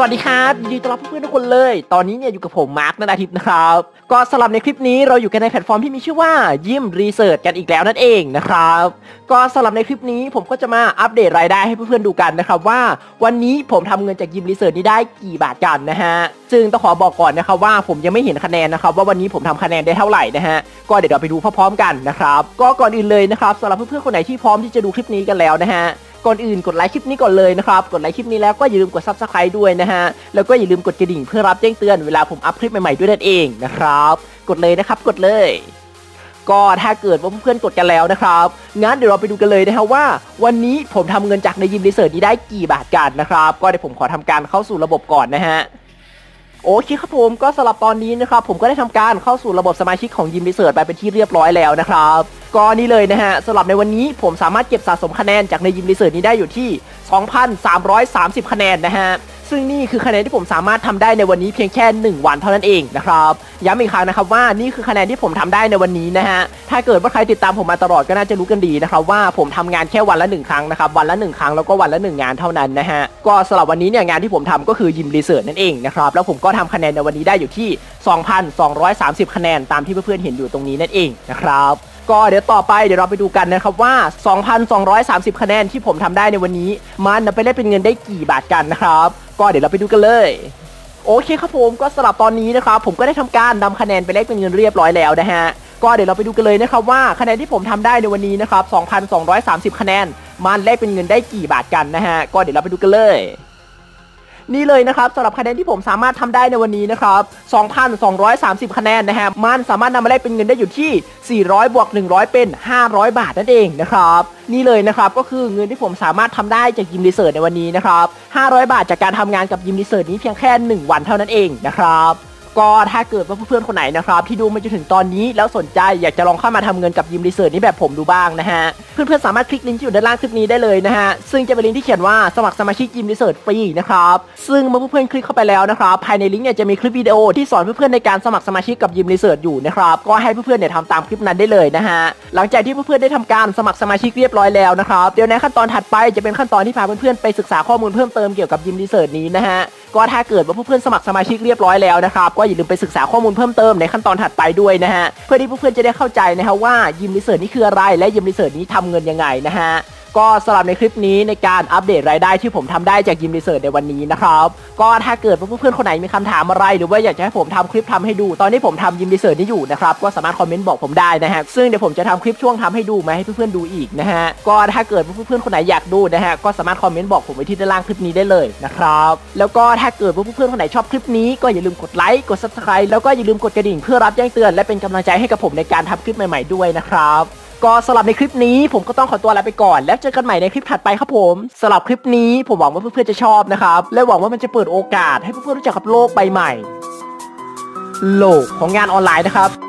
สวัสดีครับยินดีต้อนรับเพื่อนๆทุกคนเลย ตอนนี้เนี่ยอยู่กับผมมาร์คนันอาทิตย์นะครับ ก็สำหรับในคลิปนี้เราอยู่กันในแพลตฟอร์มที่มีชื่อว่า YimResearch กันอีกแล้วนั่นเองนะครับ ก็สำหรับในคลิปนี้ผมก็จะมาอัปเดตรายได้ให้เพื่อนๆดูกันนะครับว่า วันนี้ผมทำเงินจาก YimResearch นี้ได้กี่บาทกันนะฮะ ซึ่งต้องขอบอกก่อนนะครับว่าผมยังไม่เห็นคะแนนนะครับว่าวันนี้ผมทำคะแนนได้เท่าไหร่นะฮะ ก็เดี๋ยวเราไปดูพร้อมๆกันนะครับ ก็ก่อนอื่นเลยนะครับสำหรับเพื่อนๆคนไหนที่พร้อมที่จะดูคลิปนี้กันแล้วนะฮะ ก่อนอื่นกดไลค์คลิปนี้ก่อนเลยนะครับ กดไลค์คลิปนี้แล้วก็อย่าลืมกดซับสไคร b e ด้วยนะฮะ แล้วก็อย่าลืมกดกระดิ่งเพื่อรับแจ้งเตือนเวลาผมอัพคลิปใหม่ๆด้วยนั่นเองนะครับ กดเลยนะครับกดเลย ก็ถ้าเกิดว่าเพื่อนๆกดกันแล้วนะครับ งั้นเดี๋ยวเราไปดูกันเลยนะครับว่า วันนี้ผมทำเงินจากใน YimResearch นี้ได้กี่บาทกันนะครับ ก็เดี๋ยวผมขอทำการเข้าสู่ระบบก่อนนะฮะ โอเคครับผมก็สำหรับตอนนี้นะครับผมก็ได้ทำการเข้าสู่ระบบสมาชิกของ YimResearch ไปเป็นที่เรียบร้อยแล้วนะครับก็นี่เลยนะฮะสำหรับในวันนี้ผมสามารถเก็บสะสมคะแนนจากในยิมรีเสิร์ชนี้ได้อยู่ที่ 2,330 คะแนนนะฮะ ซึ่งนี่คือคะแนนที่ผมสามารถทำได้ในวันนี้เพียงแค่ 1 วันเท่านั้นเองนะครับย้ำอีกครั้งนะครับว่านี่คือคะแนนที่ผมทำได้ในวันนี้นะฮะถ้าเกิดว่าใครติดตามผมมาตลอดก็น่าจะรู้กันดีนะครับว่าผมทำงานแค่วันละหนึ่งครั้งนะครับวันละหนึ่งครั้งแล้วก็วันละหนึ่งงานเท่านั้นนะฮะก็สำหรับวันนี้เนี่ยงานที่ผมทำก็คือยิมรีเสิร์ชนั่นเองนะครับแล้วผมก็ทำคะแนนในวันนี้ได้อยู่ที่ 2,230 คะแนนตามที่เพื่อนๆเห็นอยู่ตรงนี้นั่นเองนะครับ ก็เดี๋ยวต่อไปเดี๋ยวเราไปดูกันนะครับว่า 2,230 คะแนนที่ผมทำได้ในวันนี้ มันนำไปได้เป็นเงินได้กี่บาทกันนะครับ ก็เดี๋ยวเราไปดูกันเลยโอเคครับผมก็สำหรับตอนนี้นะครับผมก็ได้ทำการนำคะแนนไปแลกเป็นเงินเรียบร้อยแล้วนะฮะก็เดี๋ยวเราไปดูกันเลยนะครับว่าคะแนนที่ผมทำได้ในวันนี้นะครับ 2,230 คะแนน มันแลกเป็นเงินได้กี่บาทกันนะฮะก็เดี๋ยวเราไปดูกันเลย นี่เลยนะครับสำหรับคะแนนที่ผมสามารถทำได้ในวันนี้นะครับ2,230 คะแนนนะฮะมันสามารถนำมาแลกเป็นเงินได้อยู่ที่ 400 บวก 100 เป็น 500 บาทนั่นเองนะครับนี่เลยนะครับก็คือเงินที่ผมสามารถทำได้จาก YimResearch ในวันนี้นะครับ500 บาทจากการทำงานกับ YimResearch นี้เพียงแค่ 1 วันเท่านั้นเองนะครับ ก็ถ้าเกิดว่าเพื่อนๆคนไหนนะครับ ที่ดูมาจนถึงตอนนี้แล้วสนใจอยากจะลองเข้ามาทำเงินกับ YimResearch นี้แบบผมดูบ้างนะฮะ เพื่อนๆสามารถคลิกลิงก์ที่อยู่ด้านล่างคลิปนี้ได้เลยนะฮะ ซึ่งจะเป็นลิงก์ที่เขียนว่าสมัครสมาชิก YimResearch ฟรีนะครับ ซึ่งเมื่อเพื่อนๆคลิกเข้าไปแล้วนะครับ ภายในลิงก์เนี่ยจะมีคลิปวิดีโอที่สอนเพื่อนๆในการสมัครสมาชิกกับ YimResearch อยู่นะครับ ก็ให้เพื่อนๆเนี่ยทำตามคลิปนั้นได้เลยนะฮะ หลังจากที่เพื่อนๆได้ทำการสมัครสมาชิกเรียบร้อยแล้วนะครับเดี๋ยวในขั้นตอนถัดไปจะเป็นขั้นตอนที่พาเพื่อนๆไปศึกษาข้อมูลเพิ่มเติมเกี่ยวกับ YimResearch นี้นะฮะก็ถ้าเกิดว่าเพื่อนๆสมัครสมาชิกเรียบร้อยแล้วนะครับก็อย่าลืมไปศึกษาข้อมูลเพิ่มเติมในขั้นตอนถัดไปด้วยนะฮะเพื่อที่เพื่อนๆจะได้เข้าใจนะฮะว่า YimResearch นี่คืออะไรและ YimResearch นี้ทำเงินยังไงนะฮะ ก็สำหรับในคลิปนี้ในการอัปเดตรายได้ที่ผมทำได้จากยิมรีเสิร์ชในวันนี้นะครับก็ถ้าเกิดเพื่อนๆคนไหนมีคำถามอะไร หรือว่าอยากจะให้ผมทำคลิปทำให้ดู ตอนนี้ผมทำยิมรีเสิร์ชนี้อยู่นะครับก็สามารถคอมเมนต์บอกผมได้นะฮะซึ่งเดี๋ยวผมจะทำคลิปช่วงทำให้ดูมาให้เพื่อนๆดูอีกนะฮะก็ถ้าเกิดเพื่อนๆคนไหนอยากดูนะฮะก็สามารถคอมเมนต์บอกผมไว้ที่ด้านล่างคลิปนี้ได้เลยนะครับแล้วก็ถ้าเกิดเพื่อนๆคนไหนชอบคลิปนี้ก็อย่าลืมกดไลค์กด subscribe แล้วก็อย่าลืมกดกระดิ่งเพื่อรับแจ้งเตือนและเป็นกำลังใจให้กับผมในการทำคลิปใหม่ ๆด้วยนะครับ ก็สำหรับในคลิปนี้ผมก็ต้องขอตัวลาไปก่อน แล้วเจอกันใหม่ในคลิปถัดไปครับผมสำหรับคลิปนี้ผมหวังว่าเพื่อนๆจะชอบนะครับ และหวังว่ามันจะเปิดโอกาสให้เพื่อนๆรู้จักกับโลกใบใหม่ โลกของงานออนไลน์นะครับ